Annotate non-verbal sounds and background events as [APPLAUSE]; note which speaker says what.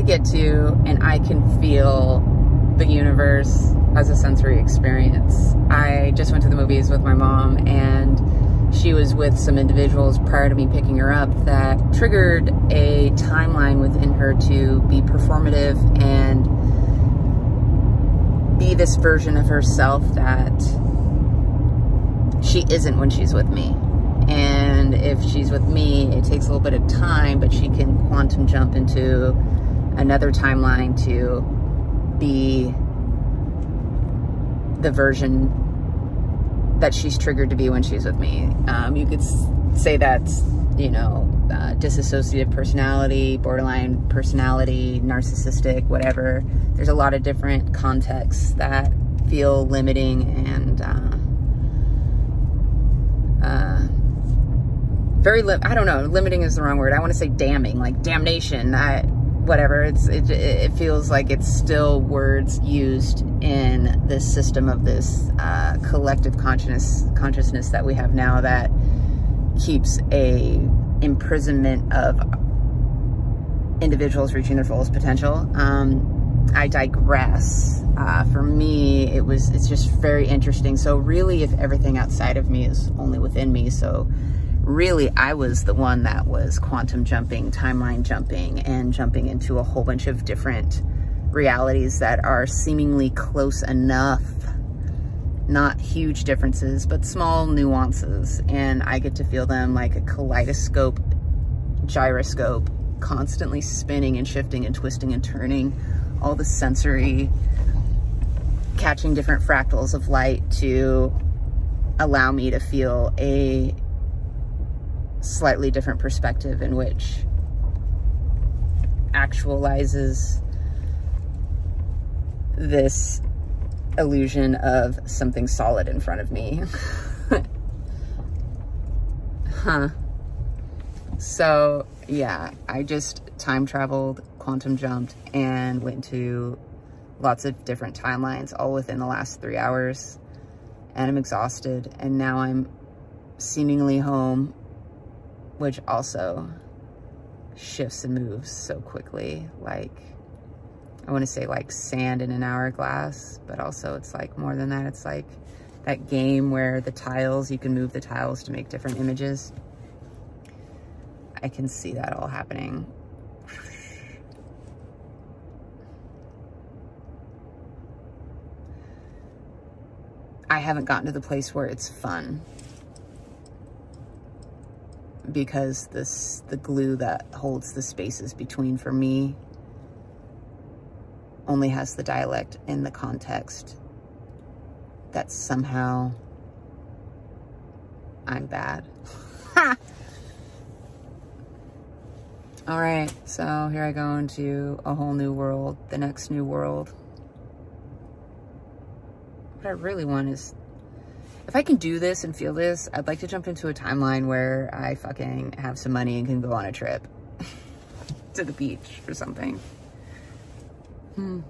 Speaker 1: I get to and I can feel the universe as a sensory experience. I just went to the movies with my mom and she was with some individuals prior to me picking her up that triggered a timeline within her to be performative and be this version of herself that she isn't when she's with me. And if she's with me, it takes a little bit of time, but she can quantum jump into another timeline to be the version that she's triggered to be when she's with me. Um, you could say that's, you know, uh, disassociative personality, borderline personality, narcissistic, whatever. There's a lot of different contexts that feel limiting and uh, uh, very, I don't know, limiting is the wrong word. I want to say damning, like damnation. I, whatever. It's it, it feels like it's still words used in this system of this uh, collective consciousness consciousness that we have now that keeps a imprisonment of individuals reaching their fullest potential. Um, I digress. Uh, for me, it was it's just very interesting. So really, if everything outside of me is only within me, so really I was the one that was quantum jumping, timeline jumping, and jumping into a whole bunch of different realities that are seemingly close enough. Not huge differences, but small nuances. And I get to feel them like a kaleidoscope, gyroscope, constantly spinning and shifting and twisting and turning. All the sensory, catching different fractals of light to allow me to feel a slightly different perspective in which actualizes this illusion of something solid in front of me. [LAUGHS] huh. So, yeah, I just time traveled, quantum jumped, and went to lots of different timelines all within the last three hours. And I'm exhausted. And now I'm seemingly home which also shifts and moves so quickly. Like, I want to say like sand in an hourglass, but also it's like more than that. It's like that game where the tiles, you can move the tiles to make different images. I can see that all happening. I haven't gotten to the place where it's fun because this the glue that holds the spaces between for me only has the dialect in the context that somehow I'm bad. [LAUGHS] All right, so here I go into a whole new world, the next new world. What I really want is if I can do this and feel this, I'd like to jump into a timeline where I fucking have some money and can go on a trip [LAUGHS] to the beach or something. Hmm.